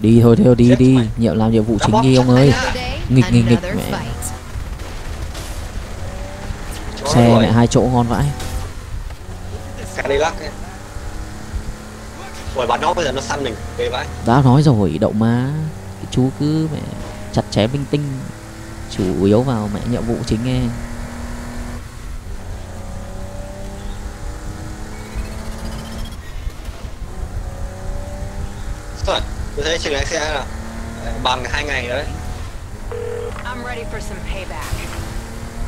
đi thôi thôi đi đi. Nhiệm làm nhiệm vụ chính đi ông ơi. nghịch nghịch nghịch mẹ. xe rồi. mẹ hai chỗ ngon vãi. Cadillac. Ủa bắn nó bây giờ nó săn mình ghê vãi. Đã nói rồi đậu má. Cái chú cứ mẹ chặt chém linh tinh. Chủ yếu vào mẹ nhiệm vụ chính nghe. Rồi, tôi thấy trường lái xe là bằng hai ngày đấy. I'm ready for some payback.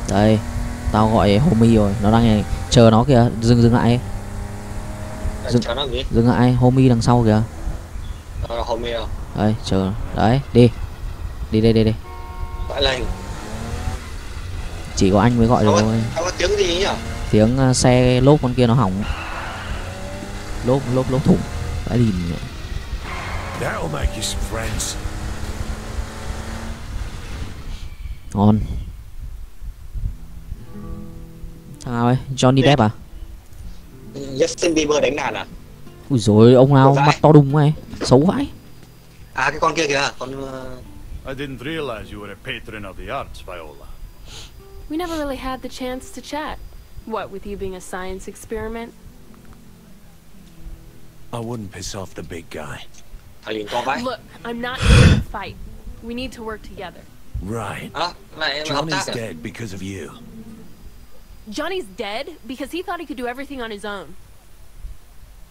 đây tao gọi homie rồi. Nó đang này chờ nó kìa. Dừng dừng lại. Ờ, Dừng. Cho nó gì? dừng lại. Homie đằng sau kìa. Ờ, hôm nay đấy chờ. Đấy đi. Đi đây đi đi. Gọi lệnh chỉ có anh mới gọi được thôi. có tiếng gì nhỉ? tiếng ờ, xe lốp con kia nó hỏng. Lốp lốp lốp thủng. Đã lìn. That'll make you some friends. ngon thằng nào ấy Johnny Depp à Justin Bieber đánh đàn à? ui rồi ông nào mặt to đùng ấy xấu vãi À cái con kia kìa, con ờ, I didn't realize you were a patron of the arts, Viola. We never really had the chance to chat. What, with you being a science experiment? I wouldn't piss off the big guy. Thằng nhìn to vãi. Look, I'm not here to fight. We need to work together. Right. À, lại mà hợp Johnny's dead because of you. Johnny's dead because he thought he could do everything on his own.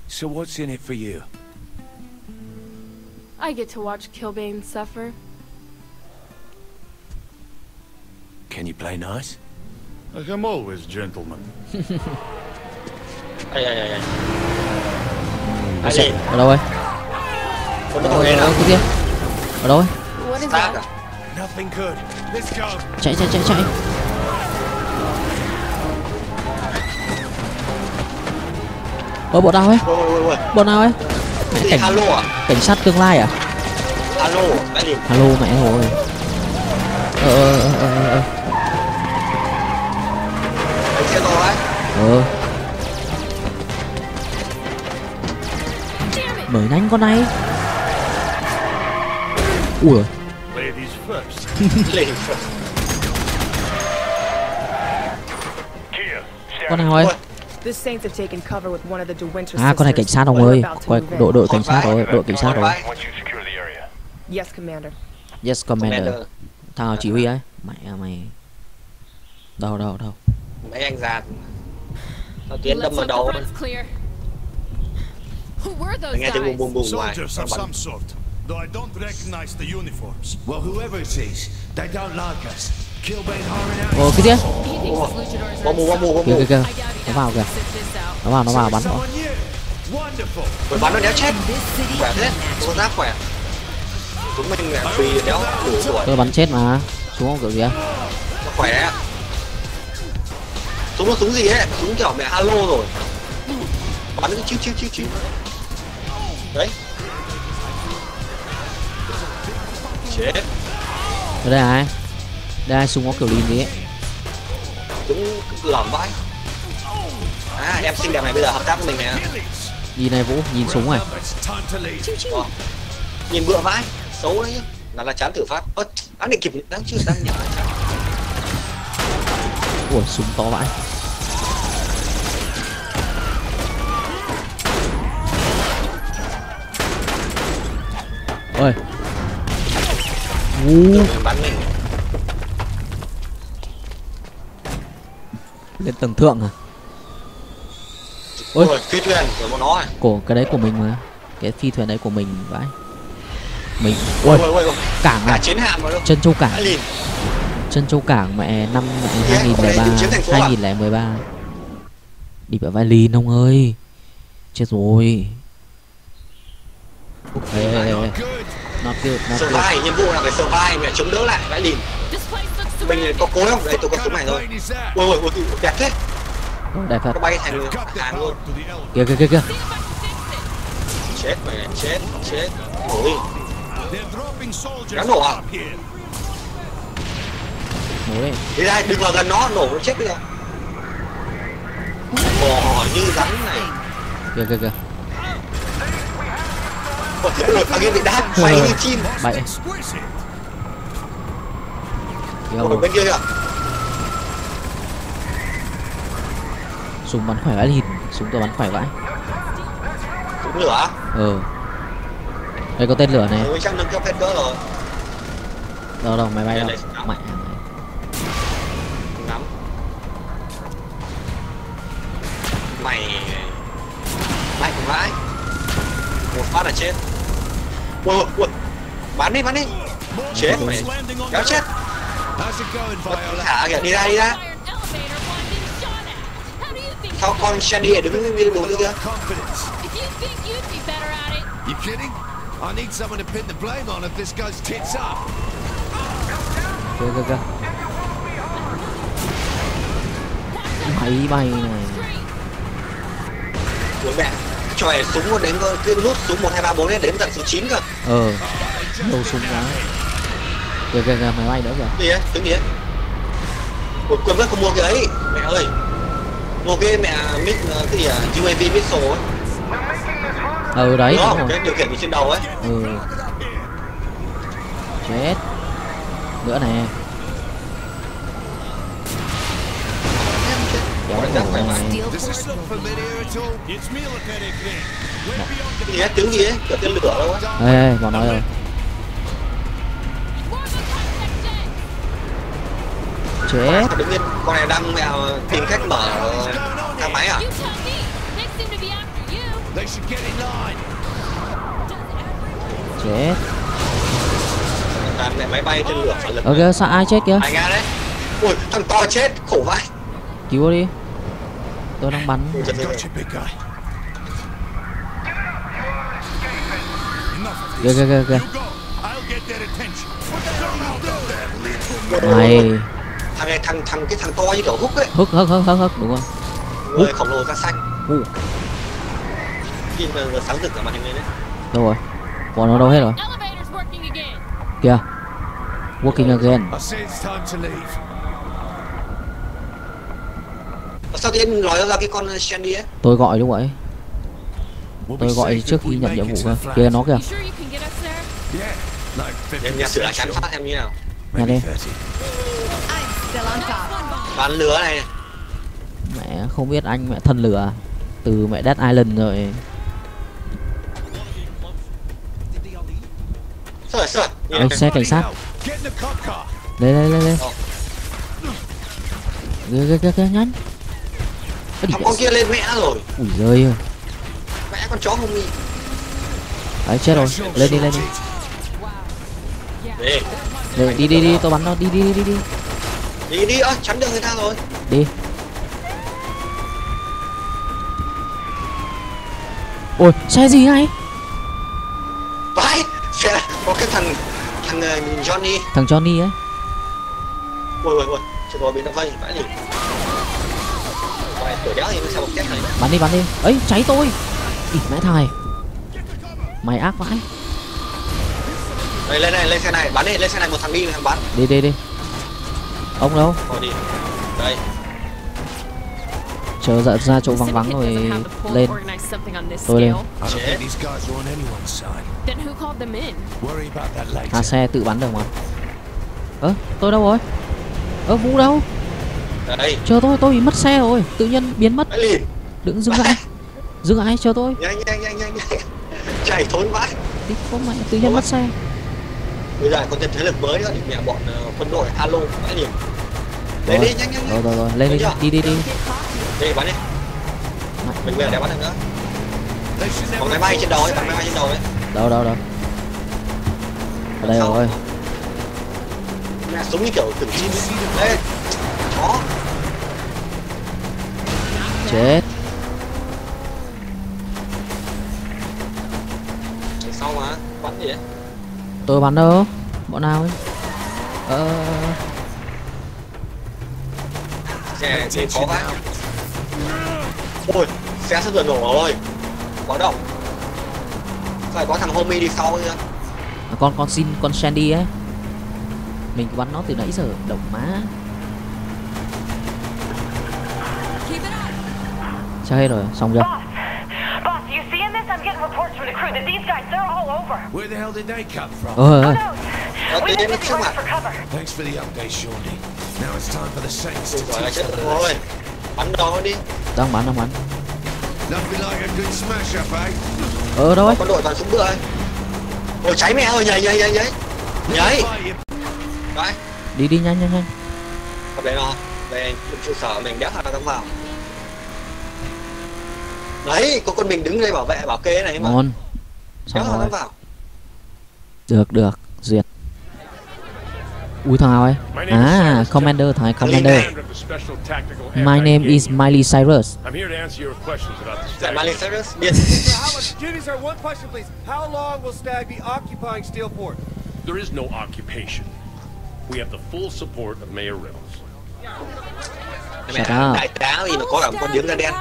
So what's in it for you? I get to watch Kilbane suffer. Can you play nice? I am always gentleman. Ai ai ai ai. ở, Nó đâu nghe cái kia. Ở đâu ấy? À? Chạy chạy chạy chạy. Ơ bọn nào ấy? Ôi ôi ôi. Ôi. bọn nào ấy? Mẹ cảnh alo à? cảnh sát tương lai à? Alo, mẹ alo mẹ rồi. Ờ ờ ờ ờ ờ xe to vãi. ờ. Mở nhanh con này ui Ladies first. Lên. con nào ấy Ôi. The Saints have taken cover with one of the De Winter à con này cảnh sát ông ơi Quay, đội đội cảnh sát rồi đội cảnh sát rồi. Yes, Commander. yes commander thằng chỉ huy ấy mẹ mày đâu đâu đâu Mấy anh già. Nó tiến đâm vào đầu. fronts clear. Who were those Nghe tiếng guys? bùng bùng ngoài. Nó though I don't recognize the uniforms. Well, whoever it is, they don't like us. Killbane out. ồ cái kia luchadors Bom are mù, bom mù, bom kìa kìa nó vào kìa nó vào nó vào bắn nó. Rồi bắn nó đéo chết. Khỏe thế. Con giáp khỏe. Chúng mình là phi đéo đủ tuổi. tôi bắn chết mà xuống không kiểu kìa Nó khỏe. Súng nó súng gì ấy? Súng kiểu mẹ halo rồi. Bắn cái chiếu chiếu chiếu chiếu. Ở đây ai đây ai súng có kiểu lìn gì ấy Chúng lỏm vãi. À em xinh đẹp này bây giờ hợp tác với mình nè. nhìn này vũ nhìn súng này. Wow. Nhìn bựa vãi. Xấu đấy nhá. Là là chán thử phát. Ơ, đáng để kịp đáng chưa đáng nhớ. ủa súng to vãi ôi Bắn mình. lên tầng thượng à Ôi. Ôi, phi thuyền của bọn nó à. của cái đấy của mình mà cái phi thuyền đấy của mình vãi mình Ôi ôi ôi. cảng Cả à chiến hạm rồi đâu. chân châu cảng chân châu cảng mẹ năm hai nghìn lẻ ba à? hai nghìn lẻ mười ba đi vào vai lìn ông ơi chết rồi ok. Not good not good Survive, nhiệm vụ là phải survive, phải chống đỡ lại, place looks Mình có cố không? Đây tôi có súng này rồi. Ôi ôi ôi, đẹp thế. Đẹp thật Nó bay thành hàng luôn. kìa kìa kìa kìa Chết mày, chết, chết. Ôi, Gắn nổ à? nổ đi đi đây, đừng vào gần nó, nổ nó chết bây giờ. Bò như rắn này. kìa kìa kìa thằng kia bị đát bay như chim bay Ôi, bên kia kìa súng bắn khỏe vãi lìn súng tôi bắn khỏe vãi Súng lửa? Ờ đây có tên lửa này. Ừ, chắc nâng cấp hết cỡ rồi. Đâu đâu máy bay đâu. mẹ ngắm mày. Mày cũng vãi một phát là chết ui, ui bắn đi bắn đi. Chết. Mày kéo chết. Thả kìa đi ra đi ra. Sao con Shandy đứng đứng đứng kia. You kidding? I need someone to pin the blame on if this goes tits up. kìa kìa kìa. Máy bay này. Ui mẹ cho mày súng một đến cơ- cái nút súng một hai ba bốn đến đến tận số 9 cơ ờ đầu súng quá kìa kìa kìa máy bay nữa kìa. Gì ấy? Tiếng gì ấy? Ui quên mất không mua cái ấy. Mẹ ơi. Mua cái mẹ mic ờ, cái gì à? UAV missile ấy. Ừ đấy đúng không? cái điều khiển từ trên đầu ấy. Ừ. Chết. Nữa này ấy tiếng gì ấy? Kiểu tên lửa đâu ấy ê ê bọn nói rồi chết. Tự nhiên con này đang mẹ tìm cách mở thang máy à? Chết. Toàn mẹ máy bay tên lửa phản lực. kìa sao ai chết kìa? Ai nghe đấy? Ui, thằng to chết, khổ vãi. cứu đi tôi đang bắn. Kìa kìa kìa kìa. Mày. Thằng này thằng thằng cái thằng to như kiểu húc ấy. hức hức hức hức hức đúng không? Người khổng lồ da xanh. Nhìn vừa, vừa sáng rực cả màn hình lên đấy. đâu rồi? Bọn nó đâu hết rồi? Kìa. Working again I say it's time to leave. Sao tự nhiên nói ra cái con Shandy ấy? tôi gọi lúc vậy We'll tôi gọi trước khi nhận nhiệm vụ cơ kìa nó kìa Yeah, like Nhà, sửa lại 50% chắn phát em như nào? Nhà đi 30. Still on top. Bán lứa này. mẹ không biết anh mẹ thân lửa từ mẹ Dead Island rồi Sửa sửa. Nhìn Ôi, xe cảnh sát lên lên lên lên kìa kìa kìa nhanh Thằng con kia lên mẹ rồi. ui giời ơi. Mẹ con chó không mi. đấy chết rồi lên đi lên đi sorted. Đi, đi đi đi tôi bắn nó đi đi đi đi đi đi đi ơ, chắn được người ta rồi. đi ôi xe gì này Vãi, xe có cái thằng thằng ờ, Johnny. thằng Johnny ấy Ui ui ui, chết rồi bị nó vây, vãi gì. Sao một này. bắn đi bắn đi ấy cháy tôi Ỉ mẹ thằng này mày ác vãi lên này, lên xe này, bắn đi, lên xe này một thằng đi, một thằng bắn. đi đi đi ông đâu Thôi đi. Đây, chờ dậy ra chỗ vắng vắng rồi lên Tôi lên. I don't think these guys are on anyone's side. Then who called them in? Worry about that à later. xe tự bắn được mà ơ tôi đâu rồi ơ vũ đâu đây. chờ tôi tôi bị mất xe rồi. Tự nhiên biến mất. Đừng dừng lại dừng lại chờ tôi. Nhanh nhanh nhanh nhanh nhanh. Chạy thốn vãi. tí có mẹ tự nhiên mất xe. Bây giờ có thêm thế lực mới nữa. Thì mẹ bọn ờ, quân đội alo vãi lìn. Lên đi, nhanh nhanh rồi rồi rồi. Lên đi đi đi đi. Đi bắn đi. Mình về để bắn được nữa. Còn máy bay trên đầu ấy, bắn máy bay trên đầu ấy. đâu đâu đâu. Ở đây rồi. Mẹ súng như kiểu từng chim ấy. Chết sau mà, bắn gì đấy? tôi bắn đâu bọn nào ấy ờ Xe đi khó vãi. Ôi, xe sắp sửa nổ rồi. Báo động. Phải có thằng homie đi sau kìa. à, con con xin con Sandy ấy mình bắn nó từ nãy giờ động má chắc hết rồi xong chưa Boss, you seeing this? I'm getting reports from the crew that these guys, they're all over. Where the hell did they come from? Ôi ôi Who ôi? Ờ, nó busy trước running mặt for cover. Thanks for the update, Shawnee. Now it's time for the Saints to Rồi teach them rồi lesson. Bắn đó đi Đang bắn đang bắn Nothing like a good smash up, eh? Ờ đâu ấy Quân đội toàn súng bựa Ôi cháy mẹ ơi nhảy nhảy nhảy nhảy Nhảy Đấy Đi đi nhanh nhanh nhanh Ở đây nó Đây trụ sở mình đéo hạt đóng vào Đấy có con mình đứng đây bảo vệ bảo kê này mà Ngon Xong rồi vào Được được Duyệt Ui thằng nào ấy À Commander thằng ấy Commander My name is Miley Cyrus I'm here to answer your questions about the Dạ stag. Miley Cyrus much, Jimmy, sir, one question, please. How long will Stag be occupying Steelport? There is no occupation. We have the full support of Mayor Reynolds. Mẹ Shut up. đại tá gì mà có cả một con điếm da đen.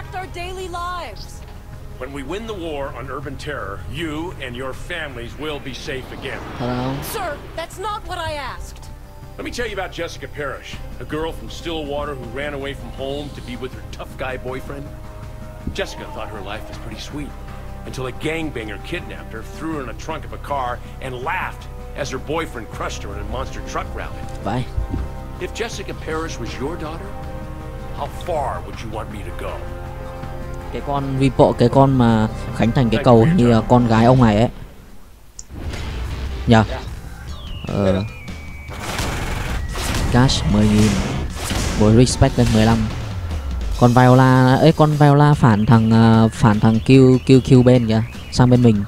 When we win the war on urban terror, you and your families will be safe again. Thật không Sir, that's not what I asked. Let me tell you about Jessica Parrish, a girl from Stillwater who ran away from home to be with her tough guy boyfriend. Jessica thought her life was pretty sweet until a gangbanger kidnapped her, threw her in a trunk of a car, and laughed as her boyfriend crushed her in a monster truck rally. Vãi If Jessica Parrish was your daughter, how far would you want me to go? Cái con Vipo, cái con mà Khánh thành, cái cầu như là con gái ông này ấy. Nhờ. Ờ. Cash 10 nghìn. Với respect lên 15 Con Viola ấy con Viola phản thằng ờ, phản thằng Q Q Q bên kìa, sang bên mình.